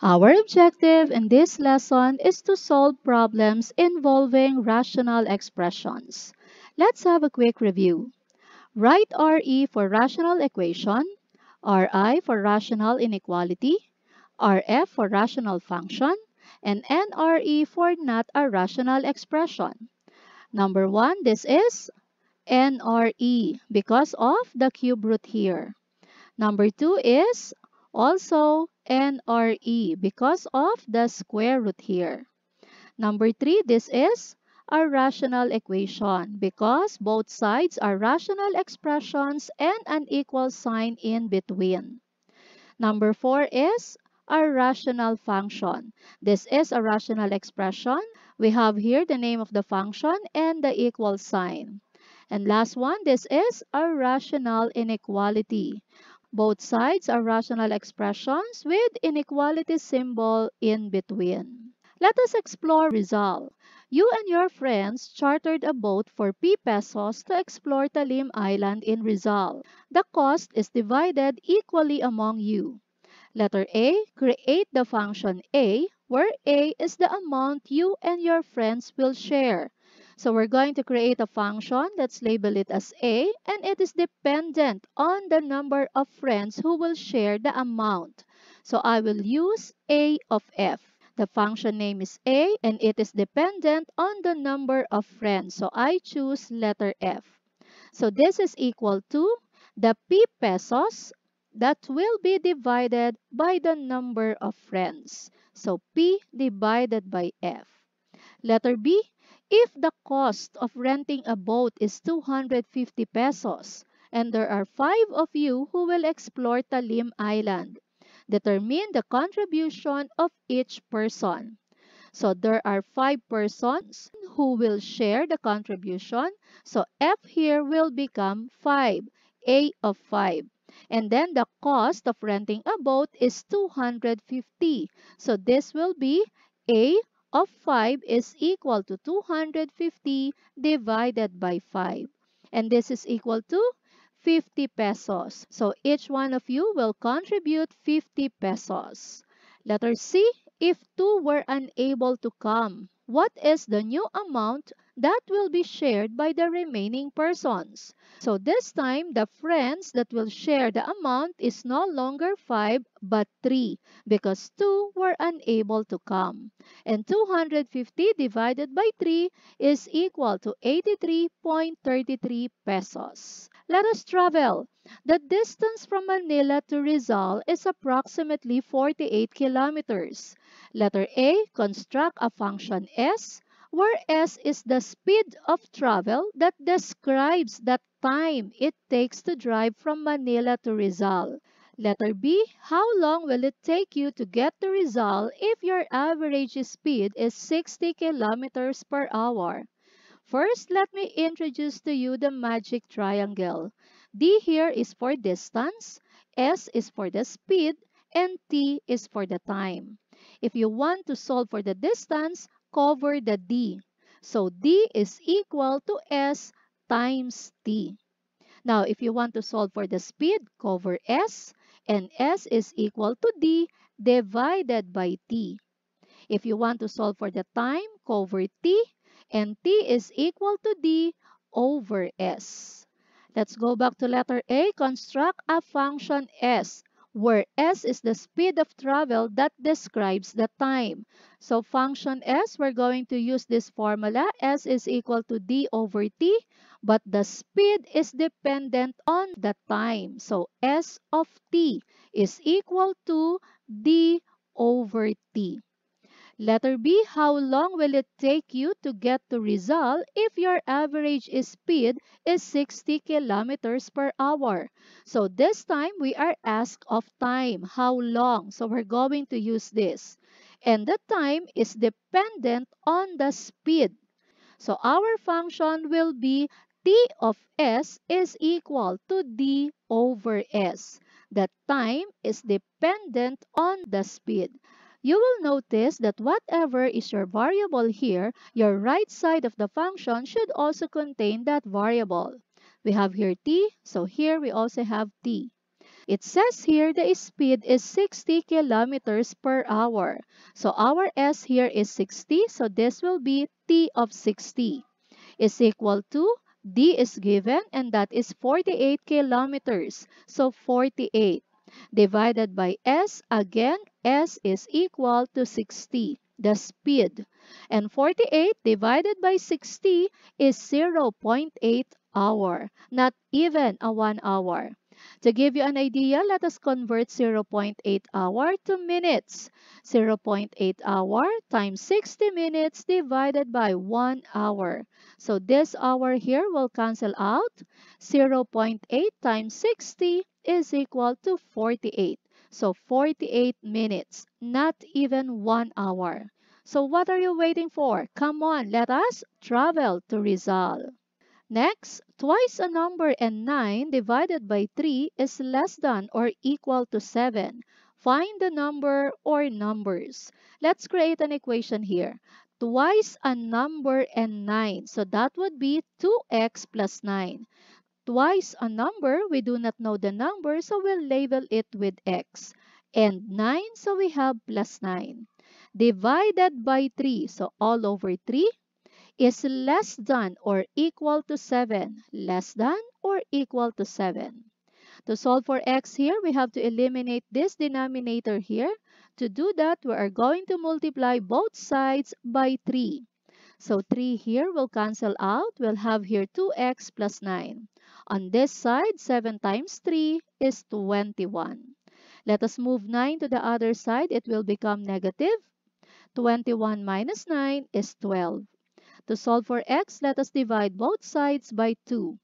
Our objective in this lesson is to solve problems involving rational expressions. Let's have a quick review. Write RE for rational equation, RI for rational inequality, RF for rational function, and NRE for not a rational expression. Number 1, this is NRE because of the cube root here. Number 2 is also NRE because of the square root here. Number 3, this is a rational equation because both sides are rational expressions and an equal sign in between. Number 4 is a rational function. This is a rational expression. We have here the name of the function and the equal sign. And last one, this is a rational inequality. Both sides are rational expressions with inequality symbol in between. Let us explore Rizal. You and your friends chartered a boat for P pesos to explore Talim Island in Rizal. The cost is divided equally among you. Letter A, create the function A, where A is the amount you and your friends will share. So we're going to create a function. Let's label it as A and it is dependent on the number of friends who will share the amount. So I will use A of F. The function name is A and it is dependent on the number of friends. So I choose letter F. So this is equal to the P pesos that will be divided by the number of friends. So P divided by F. Letter B, if the cost of renting a boat is 250 pesos and there are five of you who will explore Talim Island, determine the contribution of each person. So there are five persons who will share the contribution. So F here will become 5, A of 5. And then the cost of renting a boat is 250. So this will be A of 5 is equal to 250 divided by 5. And this is equal to 50 pesos. So each one of you will contribute 50 pesos. Letter C, if two were unable to come, what is the new amount that will be shared by the remaining persons. So this time, the friends that will share the amount is no longer 5 but 3 because 2 were unable to come. And 250 divided by 3 is equal to 83.33 pesos. Let us travel. The distance from Manila to Rizal is approximately 48 kilometers. Letter A, construct a function S where s is the speed of travel that describes the time it takes to drive from Manila to Rizal. Letter B, how long will it take you to get to Rizal if your average speed is 60 kilometers per hour? First, let me introduce to you the magic triangle. D here is for distance, S is for the speed, and T is for the time. If you want to solve for the distance, cover the D. So D is equal to S times T. Now, if you want to solve for the speed, cover S, and S is equal to D divided by T. If you want to solve for the time, cover T, and T is equal to D over S. Let's go back to letter A. Construct a function S where s is the speed of travel that describes the time. So function s, we're going to use this formula. s is equal to d over t, but the speed is dependent on the time. So s of t is equal to d over t. Letter B, how long will it take you to get to Rizal if your average speed is 60 kilometers per hour? So this time we are asked of time, how long? So we're going to use this. And the time is dependent on the speed. So our function will be t of s is equal to d over s. The time is dependent on the speed. You will notice that whatever is your variable here, your right side of the function should also contain that variable. We have here t, so here we also have t. It says here the speed is 60 kilometers per hour. So our S here is 60. So this will be T of 60 is equal to D is given and that is 48 kilometers. So 48 divided by S. Again, S is equal to 60, the speed. And 48 divided by 60 is 0.8 hour, not even a 1 hour. To give you an idea, let us convert 0.8 hour to minutes. 0.8 hour times 60 minutes divided by 1 hour. So this hour here will cancel out. 0.8 times 60 is equal to 48. So 48 minutes, not even 1 hour. So what are you waiting for? Come on, let us travel to Rizal. Next, twice a number and 9 divided by 3 is less than or equal to 7. Find the number or numbers. Let's create an equation here. Twice a number and 9. So that would be 2x plus 9. Twice a number, we do not know the number, so we'll label it with x. And 9, so we have plus 9. Divided by 3, so all over 3 is less than or equal to 7. Less than or equal to 7. To solve for x here, we have to eliminate this denominator here. To do that, we are going to multiply both sides by 3. So 3 here will cancel out. We'll have here 2x plus 9. On this side, 7 times 3 is 21. Let us move 9 to the other side. It will become negative. 21 minus 9 is 12. To solve for x, let us divide both sides by 2.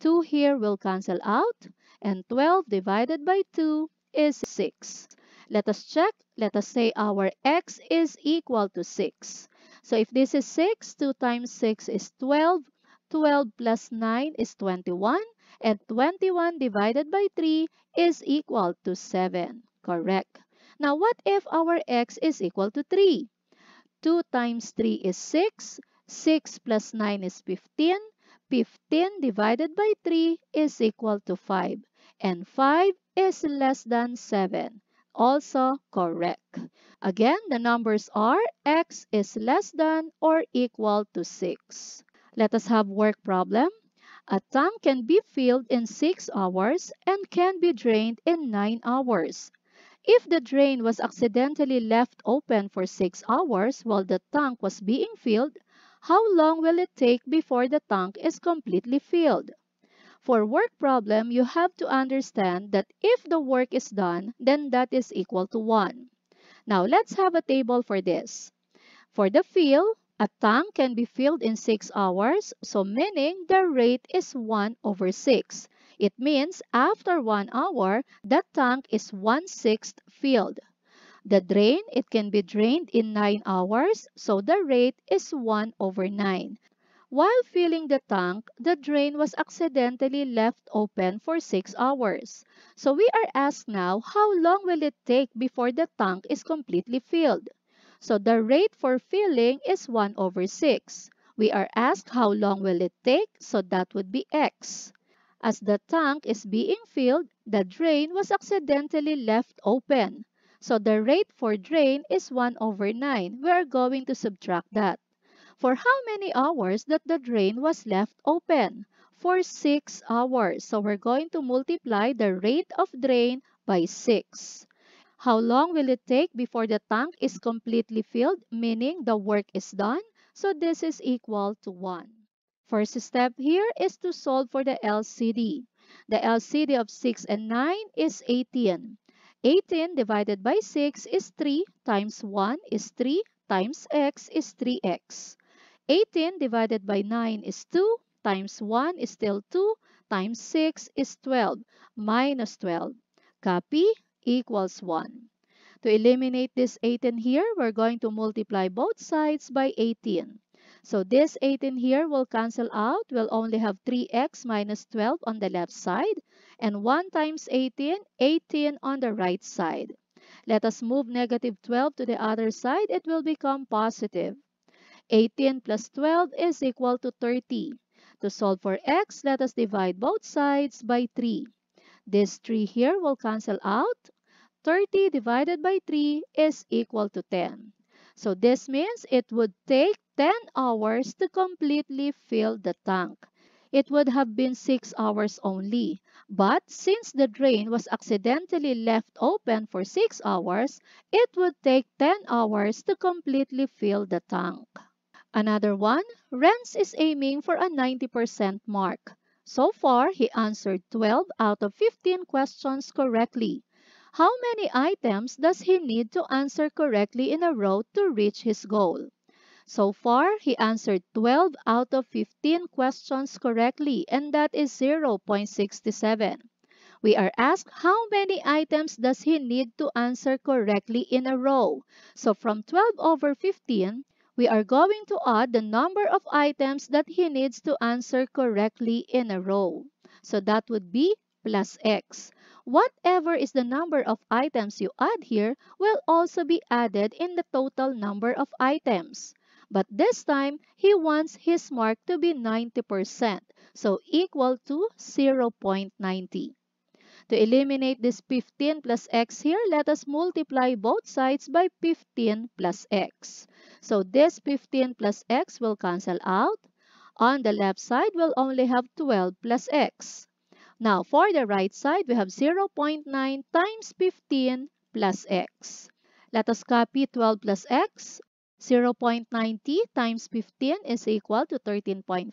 2 here will cancel out, and 12 divided by 2 is 6. Let us check. Let us say our x is equal to 6. So if this is 6, 2 times 6 is 12. 12 plus 9 is 21. And 21 divided by 3 is equal to 7. Correct. Now, what if our x is equal to 3? 2 times 3 is 6. 6 plus 9 is 15. 15 divided by 3 is equal to 5. And 5 is less than 7. Also correct. Again, the numbers are x is less than or equal to 6. Let us have work problem. A tank can be filled in 6 hours and can be drained in 9 hours. If the drain was accidentally left open for 6 hours while the tank was being filled, how long will it take before the tank is completely filled? For work problem, you have to understand that if the work is done, then that is equal to 1. Now, let's have a table for this. For the fill, a tank can be filled in 6 hours, so meaning the rate is 1 over 6. It means after 1 hour, the tank is 1 sixth filled. The drain, it can be drained in 9 hours, so the rate is 1 over 9. While filling the tank, the drain was accidentally left open for 6 hours. So we are asked now, how long will it take before the tank is completely filled? So the rate for filling is 1 over 6. We are asked how long will it take, so that would be x. As the tank is being filled, the drain was accidentally left open. So the rate for drain is 1 over 9. We are going to subtract that. For how many hours that the drain was left open? For 6 hours. So we're going to multiply the rate of drain by 6. How long will it take before the tank is completely filled, meaning the work is done? So this is equal to 1. First step here is to solve for the LCD. The LCD of 6 and 9 is 18. 18 divided by 6 is 3 times 1 is 3 times x is 3x. 18 divided by 9 is 2 times 1 is still 2 times 6 is 12 minus 12. Copy equals 1. To eliminate this 18 here, we're going to multiply both sides by 18. So this 18 here will cancel out. We'll only have 3x minus 12 on the left side and 1 times 18, 18 on the right side. Let us move negative 12 to the other side. It will become positive. 18 plus 12 is equal to 30. To solve for x, let us divide both sides by 3. This 3 here will cancel out. 30 divided by 3 is equal to 10. So this means it would take 10 hours to completely fill the tank. It would have been 6 hours only. But since the drain was accidentally left open for 6 hours, it would take 10 hours to completely fill the tank. Another one, Renz is aiming for a 90% mark. So far, he answered 12 out of 15 questions correctly. How many items does he need to answer correctly in a row to reach his goal? So far, he answered 12 out of 15 questions correctly and that is 0.67. We are asked how many items does he need to answer correctly in a row. So from 12 over 15, we are going to add the number of items that he needs to answer correctly in a row. So that would be plus x. Whatever is the number of items you add here will also be added in the total number of items. But this time, he wants his mark to be 90%, so equal to 0.90. To eliminate this 15 plus x here, let us multiply both sides by 15 plus x. So this 15 plus x will cancel out. On the left side, we'll only have 12 plus x. Now, for the right side, we have 0.9 times 15 plus x. Let us copy 12 plus x. 0.90 times 15 is equal to 13.5.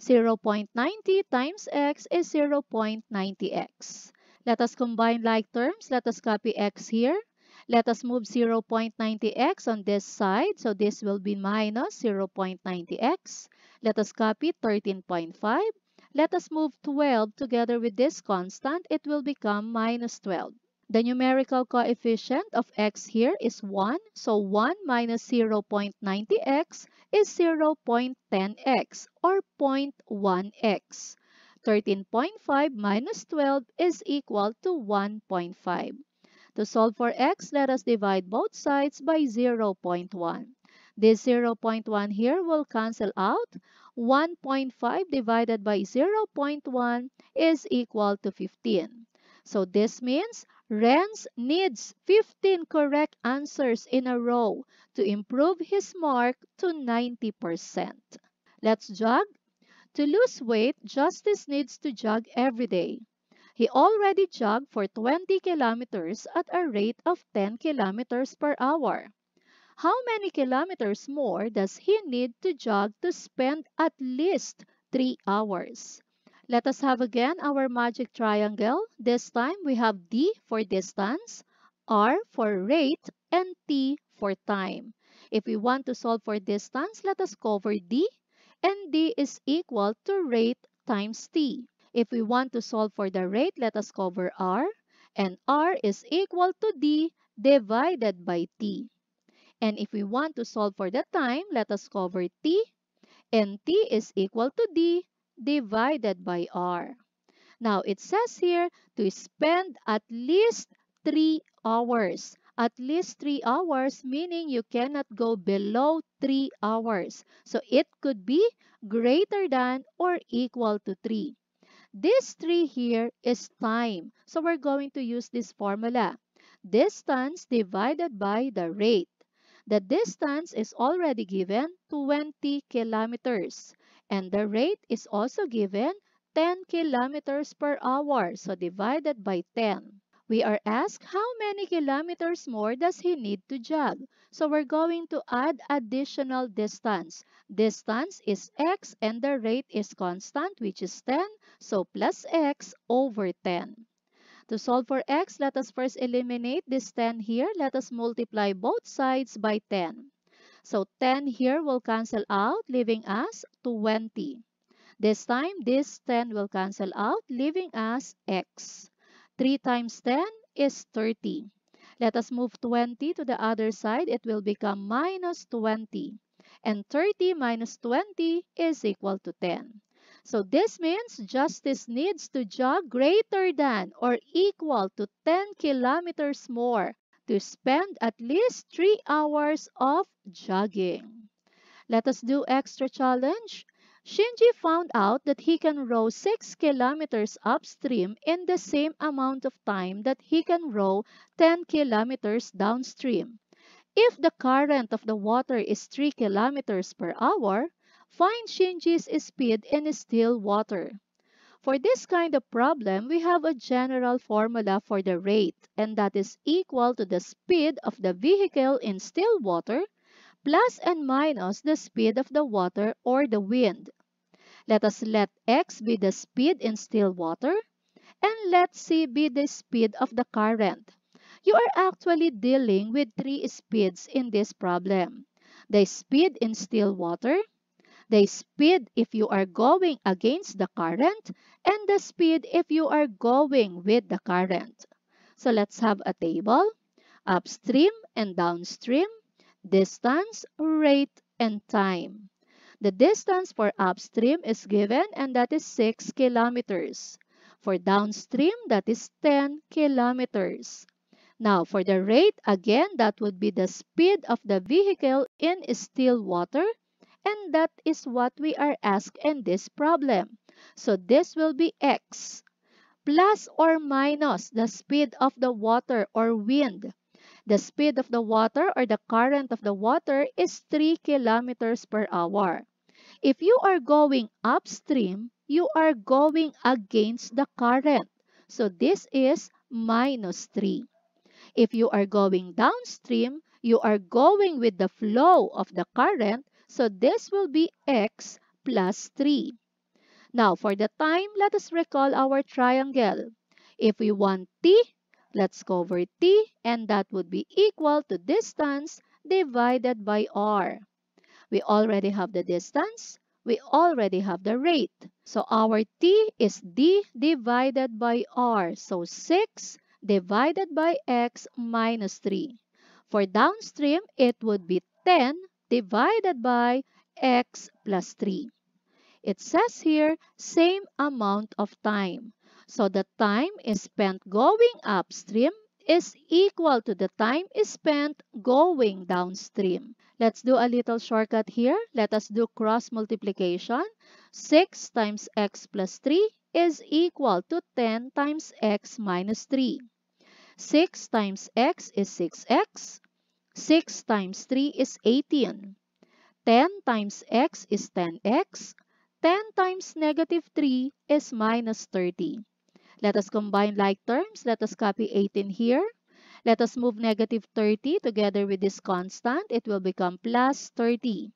0.90 times x is 0.90x. Let us combine like terms. Let us copy x here. Let us move 0.90x on this side. So this will be minus 0.90x. Let us copy 13.5. Let us move 12 together with this constant. It will become minus 12. The numerical coefficient of x here is 1. So 1 minus 0.90x is 0.10x or 0.1x. 13.5 minus 12 is equal to 1.5. To solve for x, let us divide both sides by 0.1. This 0.1 here will cancel out. 1.5 divided by 0.1 is equal to 15. So this means Renz needs 15 correct answers in a row to improve his mark to 90%. Let's jog. To lose weight, Justice needs to jog every day. He already jogged for 20 kilometers at a rate of 10 kilometers per hour. How many kilometers more does he need to jog to spend at least 3 hours? Let us have again our magic triangle. This time we have D for distance, R for rate, and T for time. If we want to solve for distance, let us cover D, and D is equal to rate times T. If we want to solve for the rate, let us cover R, and R is equal to D divided by T. And if we want to solve for the time, let us cover t. And t is equal to d divided by r. Now, it says here to spend at least 3 hours. At least 3 hours, meaning you cannot go below 3 hours. So, it could be greater than or equal to 3. This 3 here is time. So, we're going to use this formula. Distance divided by the rate. The distance is already given 20 kilometers and the rate is also given 10 kilometers per hour, so divided by 10. We are asked how many kilometers more does he need to jog. So we're going to add additional distance. Distance is x and the rate is constant which is 10. So plus x over 10. To solve for x, let us first eliminate this 10 here. Let us multiply both sides by 10. So 10 here will cancel out, leaving us 20. This time, this 10 will cancel out, leaving us x. 3 times 10 is 30. Let us move 20 to the other side. It will become minus 20. And 30 minus 20 is equal to 10. So this means justice needs to jog greater than or equal to 10 kilometers more to spend at least 3 hours of jogging. Let us do extra challenge. Shinji found out that he can row 6 kilometers upstream in the same amount of time that he can row 10 kilometers downstream. If the current of the water is 3 kilometers per hour, find Shinji's speed in still water. For this kind of problem, we have a general formula for the rate, and that is equal to the speed of the vehicle in still water plus and minus the speed of the water or the wind. Let us let x be the speed in still water and let c be the speed of the current. You are actually dealing with three speeds in this problem. The speed in still water, the speed if you are going against the current, and the speed if you are going with the current. So let's have a table. Upstream and downstream, distance, rate, and time. The distance for upstream is given and that is 6 kilometers. For downstream, that is 10 kilometers. Now, for the rate, again, that would be the speed of the vehicle in still water and that is what we are asked in this problem. So this will be x plus or minus the speed of the water or wind. The speed of the water or the current of the water is 3 kilometers per hour. If you are going upstream, you are going against the current. So this is minus 3. If you are going downstream, you are going with the flow of the current. So this will be x plus 3. Now for the time, let us recall our triangle. If we want t, let's go over t and that would be equal to distance divided by r. We already have the distance. We already have the rate. So our t is d divided by r. So 6 divided by x minus 3. For downstream, it would be 10 divided by x plus 3. It says here, same amount of time. So the time is spent going upstream is equal to the time spent going downstream. Let's do a little shortcut here. Let us do cross multiplication. 6 times x plus 3 is equal to 10 times x minus 3. 6 times x is 6x. 6 times 3 is 18. 10 times x is 10x. 10 times negative 3 is minus 30. Let us combine like terms. Let us copy 18 here. Let us move negative 30 together with this constant. It will become plus 30.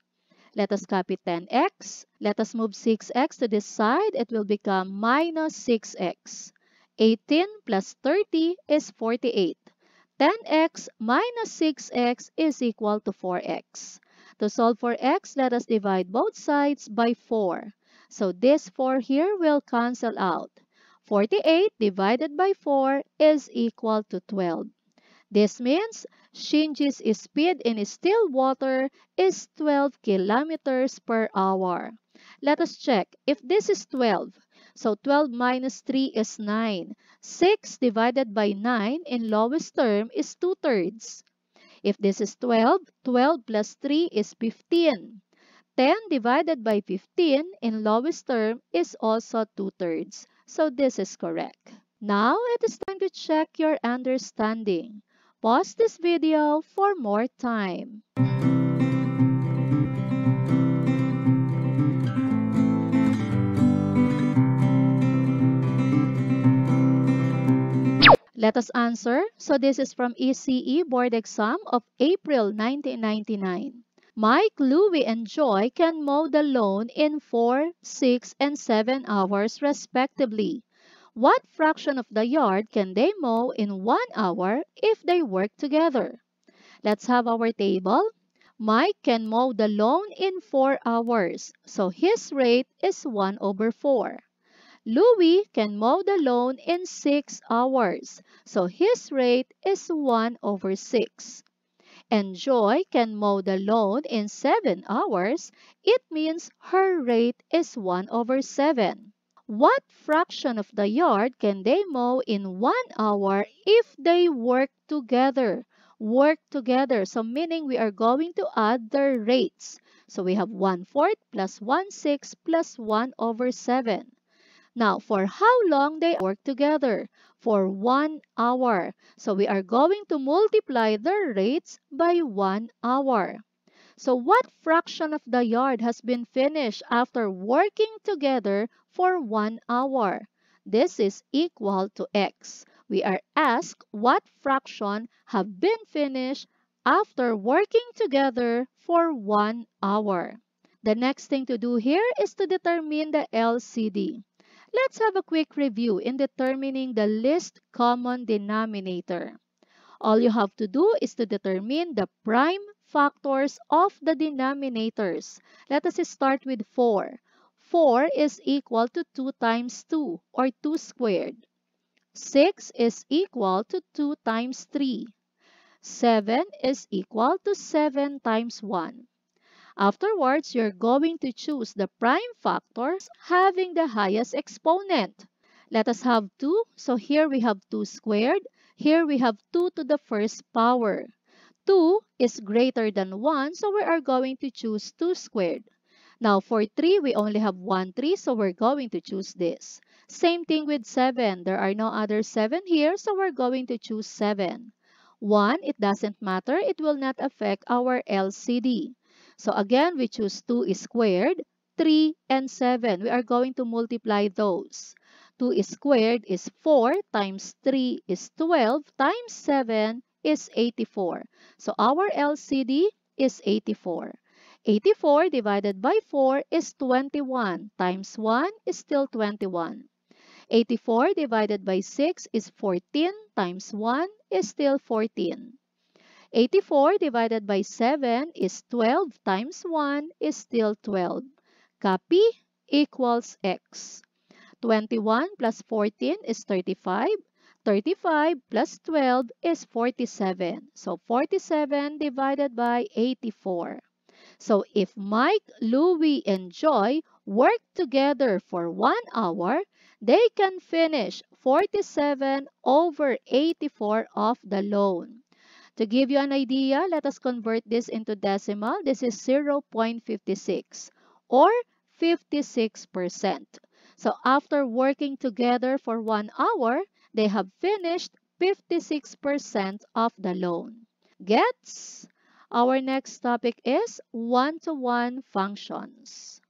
Let us copy 10x. Let us move 6x to this side. It will become minus 6x. 18 plus 30 is 48. 10x minus 6x is equal to 4x. To solve for x, let us divide both sides by 4. So this 4 here will cancel out. 48 divided by 4 is equal to 12. This means Shinji's speed in still water is 12 kilometers per hour. Let us check if this is 12. So 12 minus 3 is 9. 6 divided by 9 in lowest term is 2 thirds. If this is 12, 12 plus 3 is 15. 10 divided by 15 in lowest term is also 2 thirds. So this is correct. Now it is time to check your understanding. Pause this video for more time. Let us answer. So this is from ECE board exam of April 1999. Mike, Louie, and Joy can mow the lawn in 4, 6, and 7 hours respectively. What fraction of the yard can they mow in 1 hour if they work together? Let's have our table. Mike can mow the lawn in 4 hours, so his rate is 1 over 4. Louie can mow the lawn in 6 hours, so his rate is 1 over 6. And Joy can mow the lawn in 7 hours, it means her rate is 1 over 7. What fraction of the yard can they mow in 1 hour if they work together? work together. So meaning we are going to add their rates. So we have 1 fourth plus 1 sixth plus 1 over 7. Now, for how long they work together? For 1 hour. So we are going to multiply their rates by 1 hour. So what fraction of the yard has been finished after working together for 1 hour? This is equal to x. We are asked what fraction have been finished after working together for 1 hour. The next thing to do here is to determine the LCD. Let's have a quick review in determining the least common denominator. All you have to do is to determine the prime factors of the denominators. Let us start with 4. 4 is equal to 2 times 2 or 2 squared. 6 is equal to 2 times 3. 7 is equal to 7 times 1. Afterwards, you're going to choose the prime factors having the highest exponent. Let us have 2. So here we have 2 squared. Here we have 2 to the first power. 2 is greater than 1, so we are going to choose 2 squared. Now, for 3, we only have 1 3, so we're going to choose this. Same thing with 7. There are no other 7 here, so we're going to choose 7. 1, it doesn't matter. It will not affect our LCD. So again, we choose 2 squared, 3, and 7. We are going to multiply those. 2 squared is 4 times 3 is 12 times 7 is 84. So our LCD is 84. 84 divided by 4 is 21 times 1 is still 21. 84 divided by 6 is 14 times 1 is still 14. 84 divided by 7 is 12 times 1 is still 12. Copy equals x. 21 plus 14 is 35. 35 plus 12 is 47. So 47 divided by 84. So if Mike, Louie, and Joy work together for one hour, they can finish 47 over 84 of the loan. To give you an idea, let us convert this into decimal. This is 0.56 or 56%. So after working together for one hour, they have finished 56% of the loan. Gets? Our next topic is one-to-one -one functions.